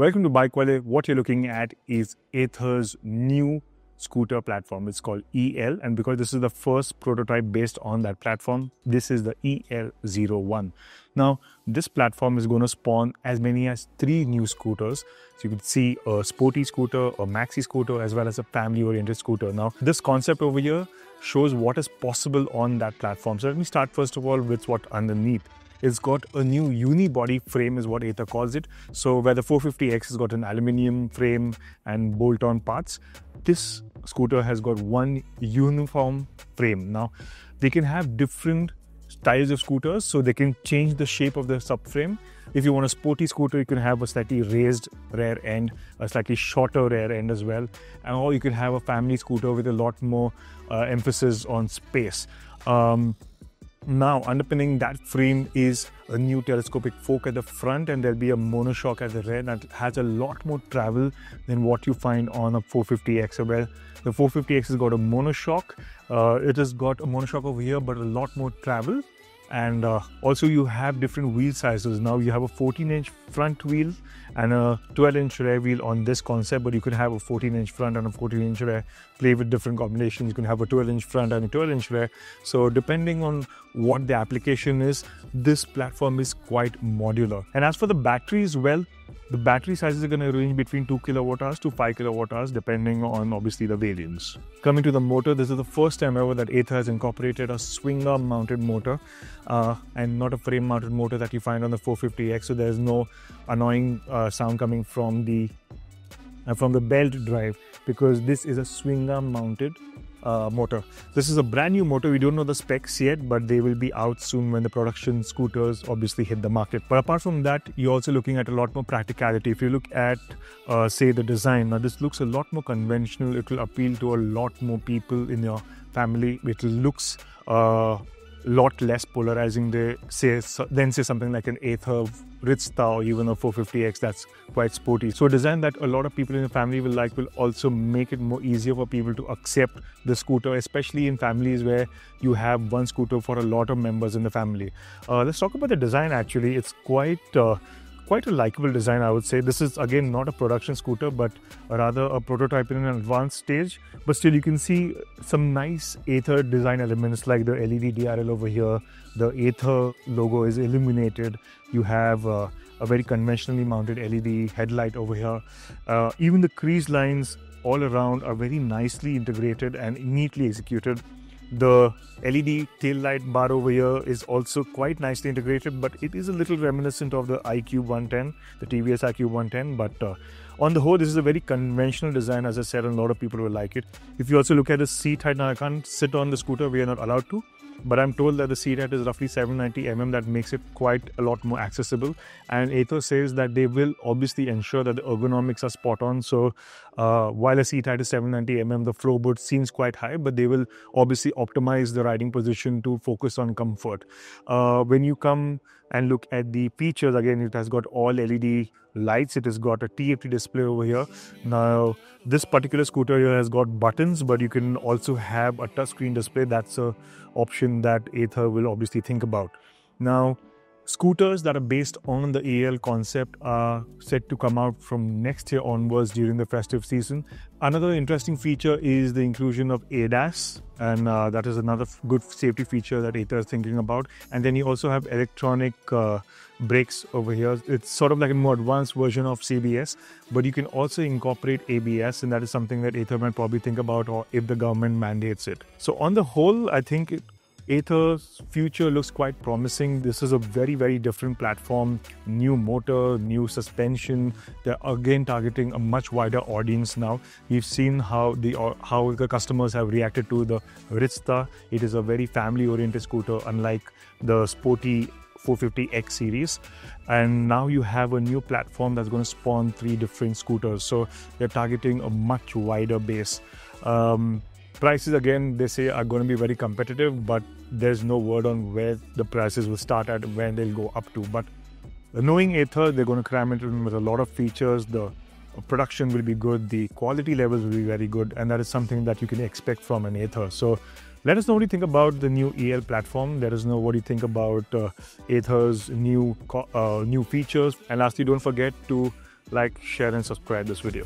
Welcome to Bike. What you're looking at is Ather's new scooter platform. It's called EL, and because this is the first prototype based on that platform, this is the EL01. Now, this platform is going to spawn as many as three new scooters. So you can see a sporty scooter, a maxi scooter, as well as a family-oriented scooter. Now, this concept over here shows what is possible on that platform. So let me start first of all with what underneath. It's got a new unibody frame is what Ather calls it. So where the 450X has got an aluminium frame and bolt-on parts, this scooter has got one uniform frame. Now, they can have different styles of scooters, so they can change the shape of the subframe. If you want a sporty scooter, you can have a slightly raised rear end, a slightly shorter rear end as well, and or you can have a family scooter with a lot more uh, emphasis on space. Um, now, underpinning that frame is a new telescopic fork at the front, and there'll be a monoshock at the rear that has a lot more travel than what you find on a 450X. Well, the 450X has got a monoshock. Uh, it has got a monoshock over here, but a lot more travel and uh, also you have different wheel sizes. Now you have a 14 inch front wheel and a 12 inch rear wheel on this concept but you can have a 14 inch front and a 14 inch rear. Play with different combinations. You can have a 12 inch front and a 12 inch rear. So depending on what the application is this platform is quite modular. And as for the batteries well the battery sizes are going to range between 2 kilowatt hours to 5 kilowatt hours depending on obviously the variants. Coming to the motor, this is the first time ever that Ather has incorporated a swing arm mounted motor uh, and not a frame mounted motor that you find on the 450X. So there's no annoying uh, sound coming from the uh, from the belt drive because this is a swing arm mounted uh, motor. This is a brand new motor. We don't know the specs yet, but they will be out soon when the production scooters obviously hit the market. But apart from that, you're also looking at a lot more practicality. If you look at, uh, say, the design, now this looks a lot more conventional. It will appeal to a lot more people in your family. It looks uh, lot less polarizing they say than say something like an Ather Rizta or even a 450X that's quite sporty. So a design that a lot of people in the family will like will also make it more easier for people to accept the scooter, especially in families where you have one scooter for a lot of members in the family. Uh, let's talk about the design actually. It's quite uh, quite a likable design, I would say. This is again not a production scooter, but rather a prototype in an advanced stage. But still, you can see some nice Ather design elements like the LED DRL over here. The Ather logo is illuminated. You have uh, a very conventionally mounted LED headlight over here. Uh, even the crease lines all around are very nicely integrated and neatly executed. The LED tail light bar over here is also quite nicely integrated, but it is a little reminiscent of the iQ 110, the TVS iQ 110. But uh, on the whole, this is a very conventional design, as I said, and a lot of people will like it. If you also look at the seat height, now I can't sit on the scooter, we are not allowed to but I'm told that the seat height is roughly 790 mm. That makes it quite a lot more accessible. And Ather says that they will obviously ensure that the ergonomics are spot on. So uh, while a seat height is 790 mm, the floorboard seems quite high, but they will obviously optimize the riding position to focus on comfort. Uh, when you come and look at the features, again, it has got all LED lights. It has got a TFT display over here. Now, this particular scooter here has got buttons, but you can also have a touchscreen display. That's a option that Ather will obviously think about. Now, Scooters that are based on the EL concept are set to come out from next year onwards during the festive season. Another interesting feature is the inclusion of ADAS, and uh, that is another good safety feature that Ather is thinking about. And then you also have electronic uh, brakes over here. It's sort of like a more advanced version of CBS, but you can also incorporate ABS, and that is something that Ather might probably think about, or if the government mandates it. So on the whole, I think it, Ather's future looks quite promising. This is a very, very different platform, new motor, new suspension. They're again targeting a much wider audience now. We've seen how the how the customers have reacted to the Rizta. It is a very family-oriented scooter, unlike the sporty 450X series. And now you have a new platform that's going to spawn three different scooters. So they're targeting a much wider base. Um, prices again they say are going to be very competitive but there's no word on where the prices will start at when they'll go up to but knowing Ather they're going to cram it in with a lot of features the production will be good the quality levels will be very good and that is something that you can expect from an Ather so let us know what you think about the new EL platform. Let us know what you think about uh, new uh, new features. And lastly, don't forget to like, share, and subscribe this video.